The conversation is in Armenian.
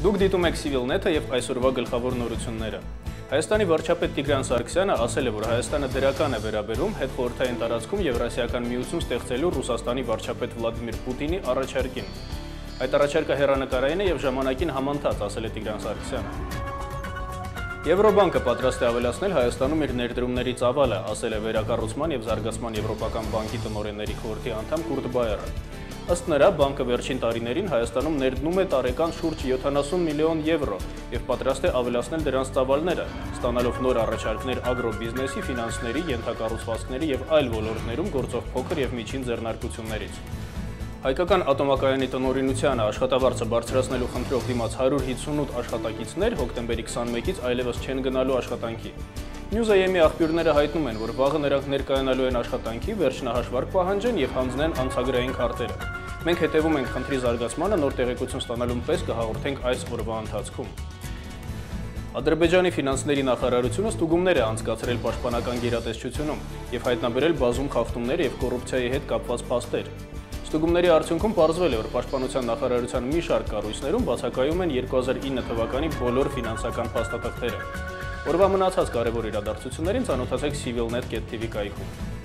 Դուք դիտում եք CivilNet-ը եւ այսօրվա գլխավոր նորությունները։ Հայաստանի վարչապետ Տիգրան Սարգսյանը ասել է, որ Հայաստանը դրական է վերաբերում հետխորհրդային տարածքում Եվրասիական միություն ստեղծելու Ռուսաստանի վարչապետ Վլադիմիր Պուտինի առաջարկին։ Այդ առաջարկը հերանեկարային է եւ ժամանակին համընթաց, ասել է Տիգրան Սարգսյանը։ Եվրոբանկը պատրաստ է ավելացնել Հայաստանում իր ներդրումների ծավալը, ասել է Վերակառուցման եւ Զարգացման Եվրոպական բանկի տնօրենների խորհրդի անդամ Կուրտ Բայերը։ Ըստ նրա, բանկը վերջին տարիներին Հայաստանում ներդնում է տարեկան շուրջ 70 միլիոն եվրո եւ պատրաստ է ավելացնել դրանց ծավալները, ստանալով նոր առաջարկներ ագրոբիզնեսի, ֆինանսների, ենթակառուցվածքների եւ այլ ոլորտներում գործող փոքր եւ միջին ձեռնարկություններից։ Հայկական ատոմակայանի տնօրինությանը աշխատավարձը բարձրացնելու խնդրով դիմաց 158 աշխատակիցներ հոկտեմբերի 21-ից այլևս չեն գնալու աշխատանքի։ Նյուզայեմի աղբյուրները հայտնում են, որ վաղը նրանք ներկայանալու են աշխատանքի, վերջնահաշվարկ պահանջեն եւ հանձնեն անցագրային քարտերը։ Մենք հետևում ենք խնդրի զարգացմանը, նոր տեղեկություն ստանալուն պես կհաղորդենք այս օրվա ընթացքում։ Ադրբեջանի ֆինանսների նախարարությունը ստուգումներ է անցկացրել պաշտպանական գերատեսչությունում եւ հայտնաբերել բազում խախտումներ եւ կոռուպցիայի հետ կապված փաստեր։ Ստուգումների արդյունքում պարզվել է, որ Պաշտպանության նախարարության մի շարք կառույցներում բացակայում են 2009 թվականի բոլոր ֆինանսական փաստաթղթերը։ Օրվա մնացած կարևոր իրադարձություններին ցանոթացեք civilnet.tv կայքում։